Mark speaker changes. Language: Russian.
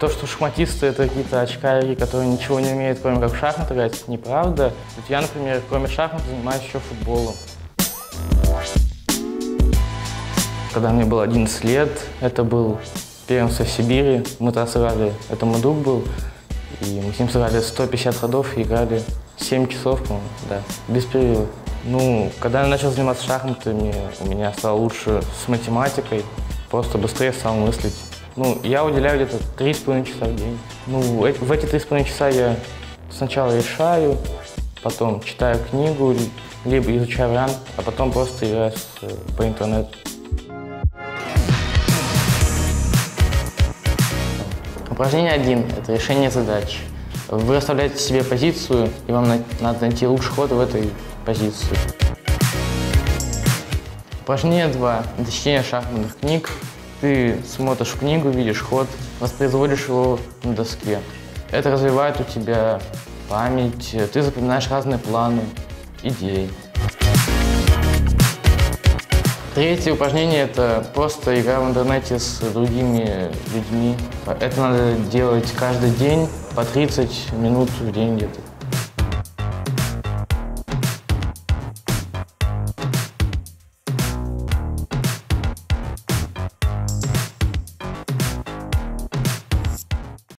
Speaker 1: То, что шахматисты — это какие-то очкари, которые ничего не умеют, кроме как в шахматы играть, неправда. Вот я, например, кроме шахмат занимаюсь еще футболом. Когда мне было 11 лет, это был первенство в Сибири. Мы тогда сыграли, это Мадук был, и мы с ним сыграли 150 ходов и играли 7 часов, по-моему, да, без перерыва. Ну, когда я начал заниматься шахматами, у меня стало лучше с математикой, просто быстрее стал мыслить. Ну, я уделяю где-то 3,5 часа в день. Ну, в эти 3,5 часа я сначала решаю, потом читаю книгу, либо изучаю вариант, а потом просто играю по интернету. Упражнение 1 – это решение задач. Вы расставляете себе позицию, и вам надо найти лучший ход в этой позиции. Упражнение 2 – это чтение шахматных книг. Ты смотришь книгу, видишь ход, воспроизводишь его на доске. Это развивает у тебя память, ты запоминаешь разные планы, идеи. Третье упражнение – это просто игра в интернете с другими людьми. Это надо делать каждый день по 30 минут в день где-то.